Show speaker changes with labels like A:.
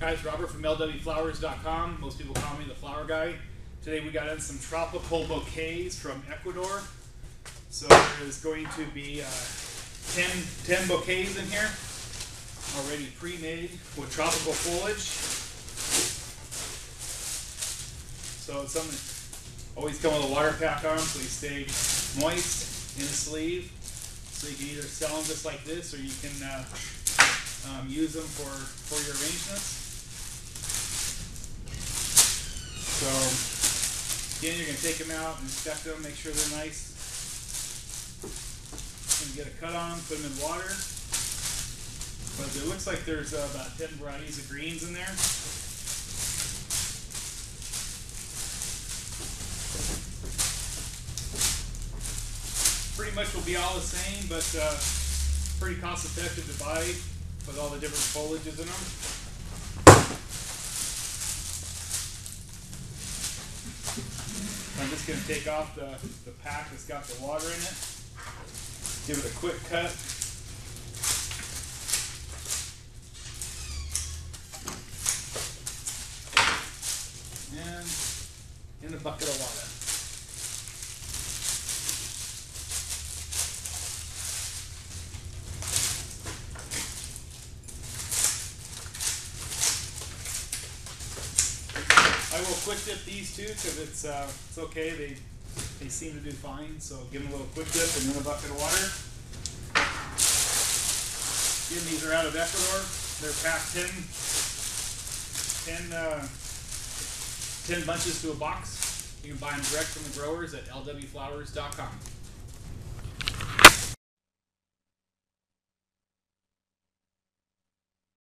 A: Guys, Robert from lwflowers.com. Most people call me the flower guy. Today we got in some tropical bouquets from Ecuador. So there is going to be uh, 10, 10 bouquets in here, already pre-made with tropical foliage. So it's something always come with a water pack on so you stay moist in the sleeve. So you can either sell them just like this or you can uh, um, use them for, for your arrangements. So again, you're gonna take them out and inspect them, make sure they're nice. And get a cut on, 'em, put them in water. But it looks like there's uh, about 10 varieties of greens in there. Pretty much will be all the same, but uh, pretty cost effective to buy with all the different foliages in them. I'm just gonna take off the, the pack that's got the water in it. Give it a quick cut. And in a bucket of water. I will quick dip these two because it's uh, it's okay. They they seem to do fine. So give them a little quick dip and then a bucket of water. Again, these are out of Ecuador. They're packed 10, 10, uh, 10 bunches to a box. You can buy them direct from the growers at lwflowers.com.